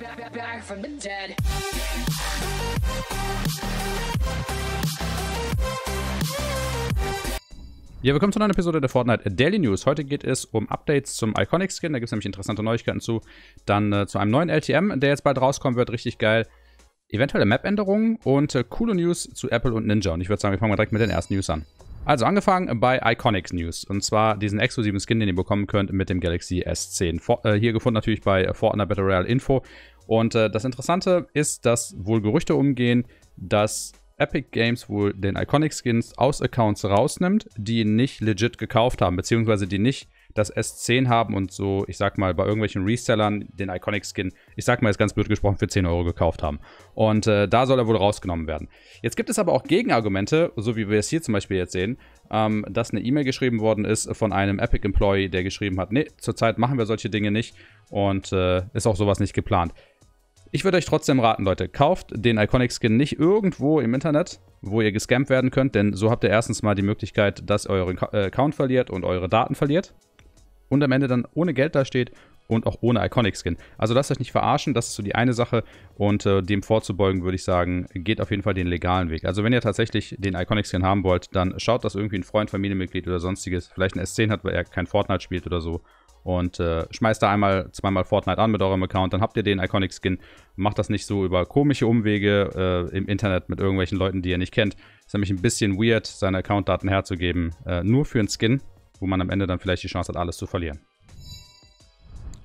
back, from the dead. Ja, willkommen zu einer Episode der Fortnite Daily News. Heute geht es um Updates zum Iconic Skin, da gibt es nämlich interessante Neuigkeiten zu. Dann äh, zu einem neuen LTM, der jetzt bald rauskommen wird, richtig geil. Eventuelle Map-Änderungen und äh, coole News zu Apple und Ninja. Und ich würde sagen, wir fangen mal direkt mit den ersten News an. Also angefangen bei Iconic News. Und zwar diesen exklusiven Skin, den ihr bekommen könnt mit dem Galaxy S10. For äh, hier gefunden natürlich bei Fortnite Battle Royale Info. Und äh, das Interessante ist, dass wohl Gerüchte umgehen, dass Epic Games wohl den Iconic Skins aus Accounts rausnimmt, die nicht legit gekauft haben, beziehungsweise die nicht das S10 haben und so, ich sag mal, bei irgendwelchen Resellern den Iconic Skin, ich sag mal jetzt ganz blöd gesprochen, für 10 Euro gekauft haben. Und äh, da soll er wohl rausgenommen werden. Jetzt gibt es aber auch Gegenargumente, so wie wir es hier zum Beispiel jetzt sehen, ähm, dass eine E-Mail geschrieben worden ist von einem Epic Employee, der geschrieben hat, nee, zurzeit machen wir solche Dinge nicht und äh, ist auch sowas nicht geplant. Ich würde euch trotzdem raten, Leute, kauft den Iconic Skin nicht irgendwo im Internet, wo ihr gescampt werden könnt, denn so habt ihr erstens mal die Möglichkeit, dass ihr euren äh, Account verliert und eure Daten verliert und am Ende dann ohne Geld dasteht und auch ohne Iconic Skin. Also lasst euch nicht verarschen, das ist so die eine Sache und äh, dem vorzubeugen würde ich sagen, geht auf jeden Fall den legalen Weg. Also wenn ihr tatsächlich den Iconic Skin haben wollt, dann schaut, dass irgendwie ein Freund, Familienmitglied oder sonstiges vielleicht ein S10 hat, weil er kein Fortnite spielt oder so und äh, schmeißt da einmal, zweimal Fortnite an mit eurem Account, dann habt ihr den Iconic Skin. Macht das nicht so über komische Umwege äh, im Internet mit irgendwelchen Leuten, die ihr nicht kennt. Ist nämlich ein bisschen weird, seine Accountdaten herzugeben, äh, nur für einen Skin, wo man am Ende dann vielleicht die Chance hat, alles zu verlieren.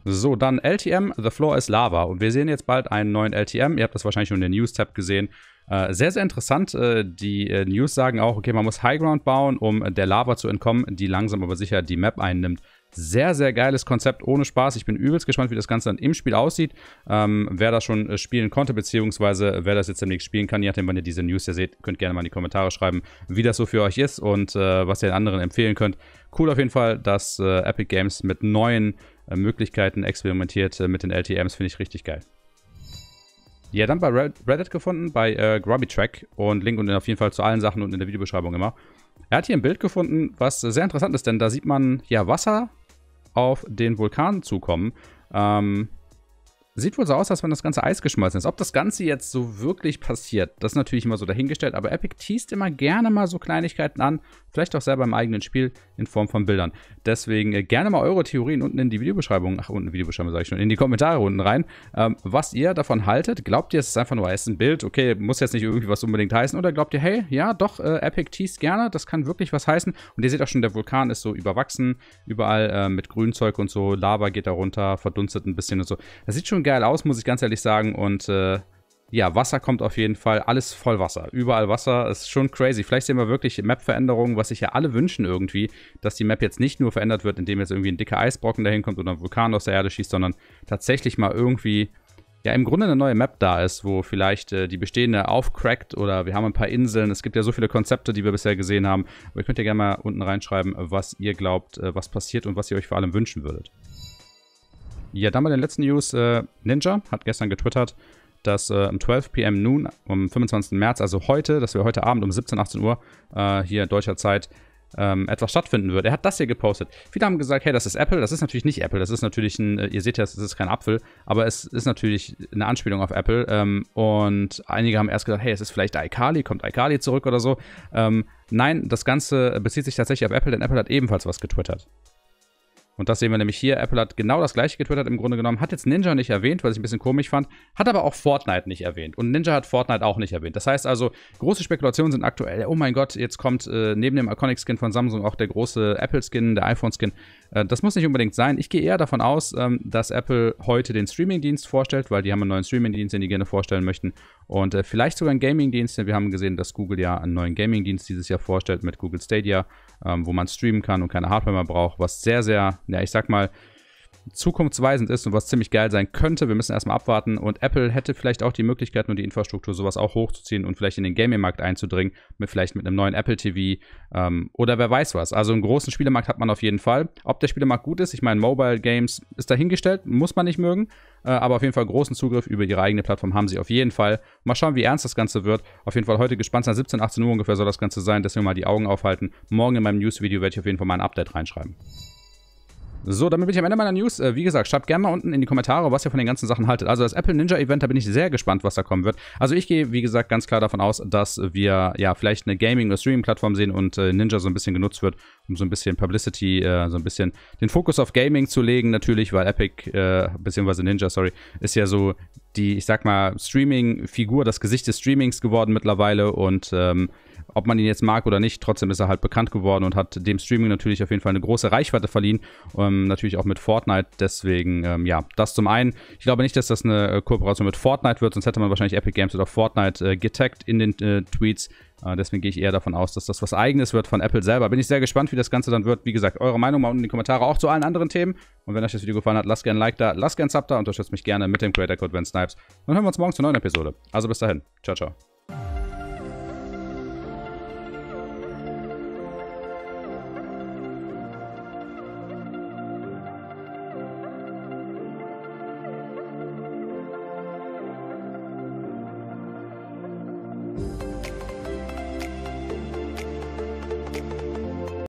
So, dann LTM, The Floor is Lava. Und wir sehen jetzt bald einen neuen LTM. Ihr habt das wahrscheinlich schon in der News-Tab gesehen. Äh, sehr, sehr interessant. Äh, die äh, News sagen auch, okay, man muss Highground bauen, um der Lava zu entkommen, die langsam aber sicher die Map einnimmt. Sehr, sehr geiles Konzept, ohne Spaß. Ich bin übelst gespannt, wie das Ganze dann im Spiel aussieht. Ähm, wer das schon äh, spielen konnte, beziehungsweise wer das jetzt demnächst spielen kann, je nachdem, wann ihr diese News hier seht, könnt gerne mal in die Kommentare schreiben, wie das so für euch ist und äh, was ihr den anderen empfehlen könnt. Cool auf jeden Fall, dass äh, Epic Games mit neuen Möglichkeiten experimentiert äh, mit den LTMs, finde ich richtig geil. Ja, dann bei Reddit gefunden, bei äh, Grubby Track und Link und auf jeden Fall zu allen Sachen und in der Videobeschreibung immer. Er hat hier ein Bild gefunden, was sehr interessant ist, denn da sieht man ja Wasser auf den Vulkan zukommen. Ähm, Sieht wohl so aus, als wenn das ganze Eis geschmolzen ist. Ob das Ganze jetzt so wirklich passiert, das ist natürlich immer so dahingestellt, aber Epic teast immer gerne mal so Kleinigkeiten an, vielleicht auch selber im eigenen Spiel in Form von Bildern. Deswegen äh, gerne mal eure Theorien unten in die Videobeschreibung, ach, unten Videobeschreibung sage ich schon, in die Kommentare unten rein, ähm, was ihr davon haltet. Glaubt ihr, es ist einfach nur ein Bild, okay, muss jetzt nicht irgendwie was unbedingt heißen, oder glaubt ihr, hey, ja, doch, äh, Epic teast gerne, das kann wirklich was heißen. Und ihr seht auch schon, der Vulkan ist so überwachsen, überall äh, mit Grünzeug und so, Lava geht da runter, verdunstet ein bisschen und so. Das sieht schon geil aus, muss ich ganz ehrlich sagen. Und äh, ja, Wasser kommt auf jeden Fall. Alles voll Wasser. Überall Wasser. Ist schon crazy. Vielleicht sehen wir wirklich Map-Veränderungen, was sich ja alle wünschen irgendwie, dass die Map jetzt nicht nur verändert wird, indem jetzt irgendwie ein dicker Eisbrocken dahin kommt oder ein Vulkan aus der Erde schießt, sondern tatsächlich mal irgendwie ja im Grunde eine neue Map da ist, wo vielleicht äh, die bestehende aufcrackt oder wir haben ein paar Inseln. Es gibt ja so viele Konzepte, die wir bisher gesehen haben. Aber ihr könnt ja gerne mal unten reinschreiben, was ihr glaubt, äh, was passiert und was ihr euch vor allem wünschen würdet. Ja, dann bei den letzten News. Äh, Ninja hat gestern getwittert, dass äh, um 12 p.m. Noon, am 25. März, also heute, dass wir heute Abend um 17, 18 Uhr äh, hier deutscher Zeit ähm, etwas stattfinden wird. Er hat das hier gepostet. Viele haben gesagt, hey, das ist Apple. Das ist natürlich nicht Apple. Das ist natürlich ein, äh, ihr seht ja, es ist kein Apfel, aber es ist natürlich eine Anspielung auf Apple. Ähm, und einige haben erst gedacht, hey, es ist vielleicht iCarly, kommt iCarly zurück oder so. Ähm, nein, das Ganze bezieht sich tatsächlich auf Apple, denn Apple hat ebenfalls was getwittert. Und das sehen wir nämlich hier. Apple hat genau das gleiche getwittert im Grunde genommen. Hat jetzt Ninja nicht erwähnt, was ich ein bisschen komisch fand. Hat aber auch Fortnite nicht erwähnt. Und Ninja hat Fortnite auch nicht erwähnt. Das heißt also, große Spekulationen sind aktuell. Oh mein Gott, jetzt kommt äh, neben dem Iconic-Skin von Samsung auch der große Apple-Skin, der iPhone-Skin. Äh, das muss nicht unbedingt sein. Ich gehe eher davon aus, ähm, dass Apple heute den Streaming-Dienst vorstellt, weil die haben einen neuen Streaming-Dienst, den die gerne vorstellen möchten. Und äh, vielleicht sogar einen Gaming-Dienst, denn wir haben gesehen, dass Google ja einen neuen Gaming-Dienst dieses Jahr vorstellt mit Google Stadia, ähm, wo man streamen kann und keine Hardware mehr braucht, was sehr, sehr, ja, ich sag mal, zukunftsweisend ist und was ziemlich geil sein könnte. Wir müssen erstmal abwarten und Apple hätte vielleicht auch die Möglichkeit und die Infrastruktur, sowas auch hochzuziehen und vielleicht in den Gaming-Markt einzudringen, mit vielleicht mit einem neuen Apple TV ähm, oder wer weiß was. Also einen großen Spielemarkt hat man auf jeden Fall. Ob der Spielemarkt gut ist, ich meine, Mobile Games ist dahingestellt, muss man nicht mögen, äh, aber auf jeden Fall großen Zugriff über ihre eigene Plattform haben sie auf jeden Fall. Mal schauen, wie ernst das Ganze wird. Auf jeden Fall heute gespannt, nach 17, 18 Uhr ungefähr soll das Ganze sein, wir mal die Augen aufhalten. Morgen in meinem News-Video werde ich auf jeden Fall mal ein Update reinschreiben. So, damit bin ich am Ende meiner News. Äh, wie gesagt, schreibt gerne mal unten in die Kommentare, was ihr von den ganzen Sachen haltet. Also das Apple Ninja Event, da bin ich sehr gespannt, was da kommen wird. Also ich gehe, wie gesagt, ganz klar davon aus, dass wir ja vielleicht eine Gaming- oder Streaming-Plattform sehen und äh, Ninja so ein bisschen genutzt wird, um so ein bisschen Publicity, äh, so ein bisschen den Fokus auf Gaming zu legen, natürlich, weil Epic, äh, beziehungsweise Ninja, sorry, ist ja so die, ich sag mal, Streaming-Figur, das Gesicht des Streamings geworden mittlerweile und ähm, ob man ihn jetzt mag oder nicht, trotzdem ist er halt bekannt geworden und hat dem Streaming natürlich auf jeden Fall eine große Reichweite verliehen. Ähm, natürlich auch mit Fortnite. Deswegen, ähm, ja, das zum einen. Ich glaube nicht, dass das eine äh, Kooperation mit Fortnite wird, sonst hätte man wahrscheinlich Epic Games oder Fortnite äh, getaggt in den äh, Tweets. Äh, deswegen gehe ich eher davon aus, dass das was Eigenes wird von Apple selber. Bin ich sehr gespannt, wie das Ganze dann wird. Wie gesagt, eure Meinung mal unten in die Kommentare, auch zu allen anderen Themen. Und wenn euch das Video gefallen hat, lasst gerne ein Like da, lasst gerne ein Sub da, unterstützt mich gerne mit dem Creator Code Snipes. Dann hören wir uns morgen zur neuen Episode. Also bis dahin. Ciao, ciao.